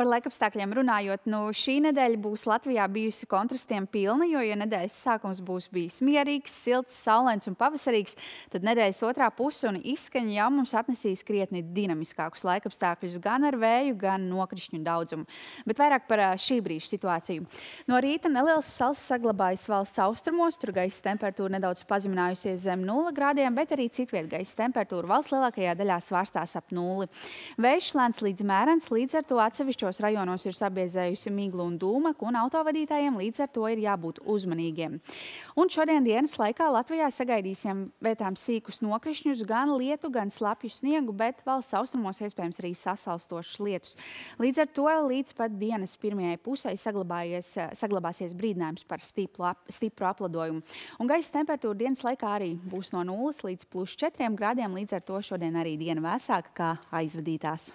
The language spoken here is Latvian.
Par laikapstākļiem runājot, nu šī nedēļa būs Latvijā bijusi kontrastiem pilna, jo, ja nedēļas sākums būs bijis mierīgs, silts, saulains un pavasarīgs, tad nedēļas otrā puse un izskaņa jau mums atnesīs krietni dinamiskākus laikapstākļus gan ar vēju, gan nokrišņu daudzumu. Bet vairāk par šī brīža situāciju. No rīta neliels sals saglabājas valsts austrumos, tur gaisa temperatūra nedaudz pazeminājusies zem 0 grādiem, bet arī citviet gaisa temperatūra valsts lielākajā daļā svārstās ap nulli. Vējš lēns līdz mērens, līdz ar to atsevišķos Atsevišķos rajonos ir sabiezējusi migla un dūma, un autovadītājiem līdz ar to ir jābūt uzmanīgiem. Un šodien dienas laikā Latvijā sagaidīsim vietām sīkus nokrišņus, gan lietu, gan slapju sniegu, bet valsts austrumos iespējams arī sasalstošas lietus. Līdz ar to līdz pat dienas pirmajai pusē saglabāsies brīdinājums par stipru, stipru apladojumu. Un gaisa temperatūra dienas laikā arī būs no 0 līdz plus 4 grādiem, līdz ar to šodien arī diena vēsāka kā aizvadītās.